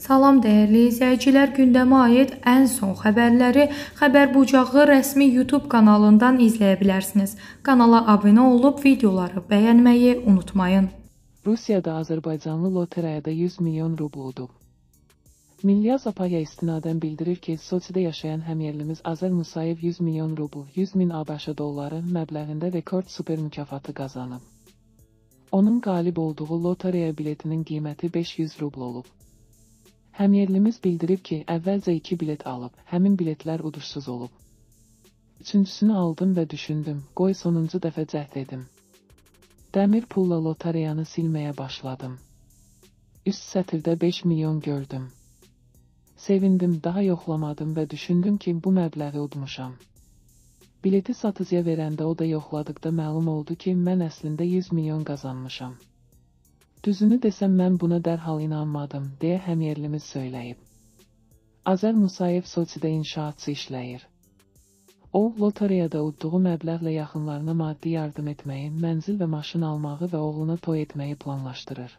Salam dəyərli izləyicilər, gündəmə aid ən son xəbərləri Xəbər Bucağı rəsmi YouTube kanalından izləyə bilərsiniz. Kanala abunə olub videoları bəyənməyi unutmayın. Rusiyada Azərbaycanlı lotereyada 100 milyon rubl udub. Milli Zapaya istinadən bildirir ki, Soçidə yaşayan həmyerlimiz Azər Musayev 100 milyon rubl, 100 min ABŞ dolları məbləğində rekord super mükafatı qazanıb. Onun qalib olduğu lotereya biletinin qiyməti 500 rubl olub. Həmyerlimiz bildirib ki, əvvəlcə 2 bilet alıb, həmin biletlər uduşsuz olub. Üçüncüsünü aldım və düşündüm, qoy sonuncu dəfə cəhd edim. Dəmir pulla lotereyanı silməyə başladım. Üst sətirdə 5 milyon gördüm. Sevindim, daha yoxlamadım və düşündüm ki, bu məbləği udmuşam. Bileti satıcıya verəndə o da yoxladıqda məlum oldu ki, mən əslində 100 milyon qazanmışam. Düzünü desəm mən buna dərhal inanmadım, deyə həmyerlimiz söyləyib. Azər Musayev Soçidə inşaatçı işləyir. O, lotereyada udduğu məbləğlə yaxınlarına maddi yardım etməyi, mənzil və maşın almağı və oğluna toy etməyi planlaşdırır.